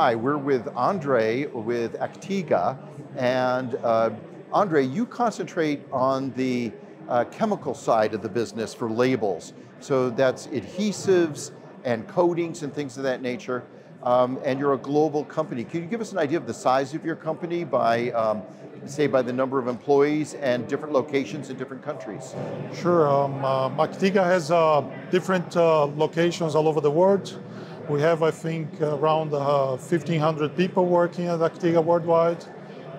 hi, we're with Andre with ACTEGA, and uh, Andre, you concentrate on the uh, chemical side of the business for labels. So that's adhesives and coatings and things of that nature. Um, and you're a global company. Can you give us an idea of the size of your company by, um, say, by the number of employees and different locations in different countries? Sure. Um, uh, ACTEGA has uh, different uh, locations all over the world. We have, I think, around 1,500 uh, people working at ACTEGA worldwide.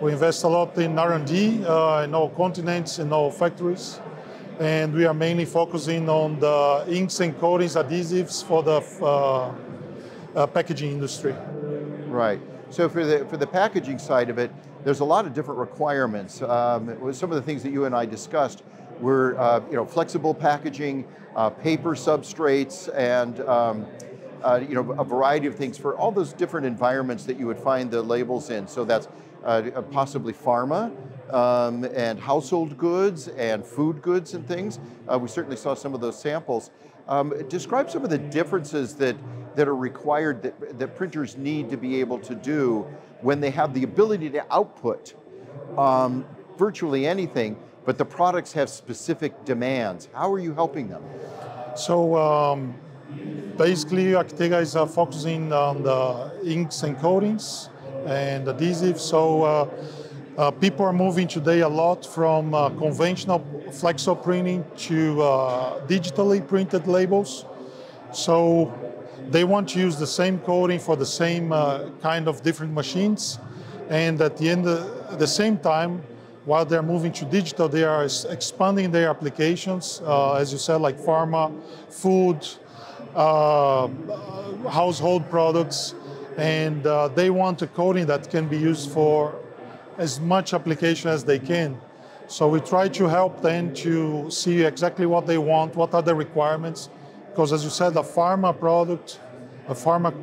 We invest a lot in R&D uh, in all continents, in all factories. And we are mainly focusing on the inks and coatings adhesives for the uh, uh, packaging industry. Right. So for the, for the packaging side of it, there's a lot of different requirements. Um, some of the things that you and I discussed were uh, you know, flexible packaging, uh, paper substrates, and um, uh, you know, a variety of things for all those different environments that you would find the labels in. So that's uh, possibly pharma, um, and household goods and food goods and things. Uh, we certainly saw some of those samples. Um, describe some of the differences that, that are required that, that printers need to be able to do when they have the ability to output um, virtually anything, but the products have specific demands. How are you helping them? So um, basically, ACTEGA is uh, focusing on the inks and coatings and adhesives. So uh, uh, people are moving today a lot from uh, conventional flexo printing to uh, digitally printed labels. So they want to use the same coating for the same uh, kind of different machines. And at the end, at the same time, while they're moving to digital, they are expanding their applications, uh, as you said, like pharma, food, household products, and uh, they want a coating that can be used for as much application as they can. So we try to help them to see exactly what they want, what are the requirements, because as you said, a pharma product, a pharma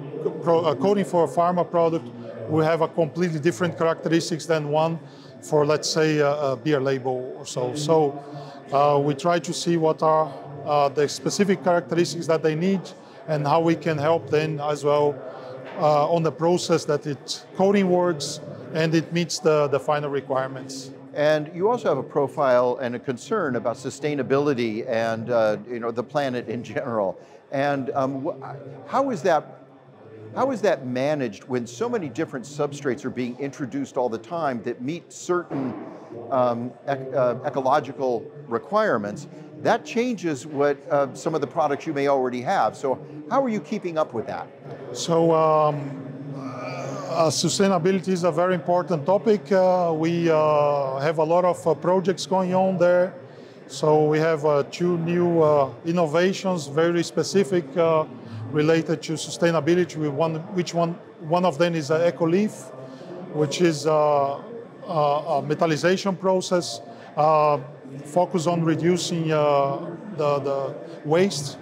a coating for a pharma product will have a completely different characteristics than one for, let's say, a, a beer label or so. So uh, we try to see what are uh, the specific characteristics that they need and how we can help them as well uh, on the process that it coding works and it meets the, the final requirements. And you also have a profile and a concern about sustainability and uh, you know the planet in general. And um, how is that how is that managed when so many different substrates are being introduced all the time that meet certain um, ec uh, ecological requirements? That changes what uh, some of the products you may already have. So how are you keeping up with that? So um, uh, sustainability is a very important topic. Uh, we uh, have a lot of uh, projects going on there. So we have uh, two new uh, innovations, very specific, related to sustainability. We one, which one? One of them is uh, EcoLeaf, which is a metallization process focused on reducing the, the waste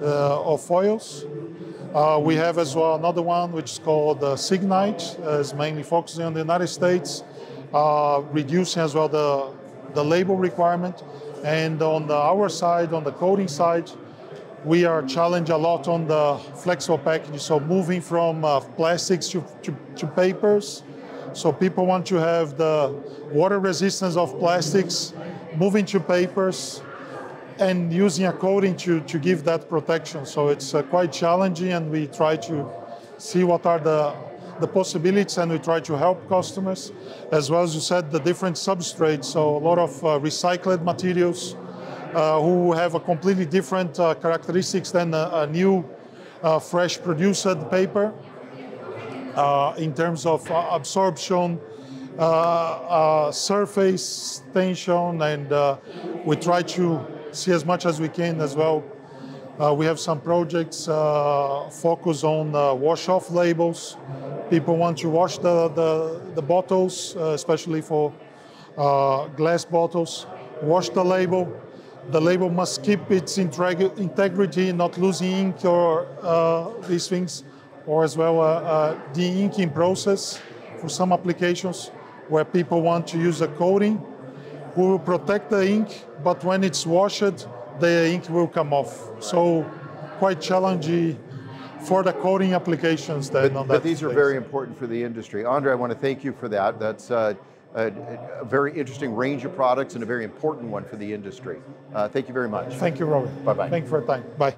of foils. Uh, we have as well another one which is called uh, Signite, uh, is mainly focusing on the United States, uh, reducing as well the, the label requirement. And on the, our side, on the coating side, we are challenged a lot on the flexible packaging, so moving from uh, plastics to, to, to papers. So people want to have the water resistance of plastics, moving to papers, and using a coating to, to give that protection. So it's uh, quite challenging and we try to see what are the, the possibilities and we try to help customers. As well as you said, the different substrates, so a lot of uh, recycled materials uh, who have a completely different uh, characteristics than a, a new uh, fresh produced paper in terms of absorption, surface tension, and we try to see as much as we can as well. Uh, we have some projects uh, focused on uh, wash-off labels. People want to wash the, the, the bottles, uh, especially for uh, glass bottles, wash the label. The label must keep its integrity, not losing ink or uh, these things, or as well the inking process for some applications where people want to use a coating who will protect the ink, but when it's washed, the ink will come off. So quite challenging for the coating applications then but, but that these are very important for the industry. Andre, I want to thank you for that. That's uh, a, a, very interesting range of products and a very important one for the industry. Uh, thank you very much. Thank you, Robert. Bye-bye. Thank you for your time. Bye.